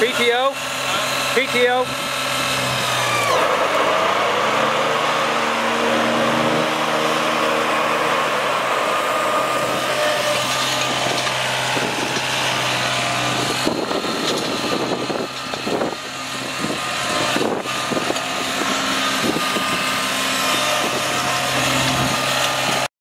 PTO? PTO?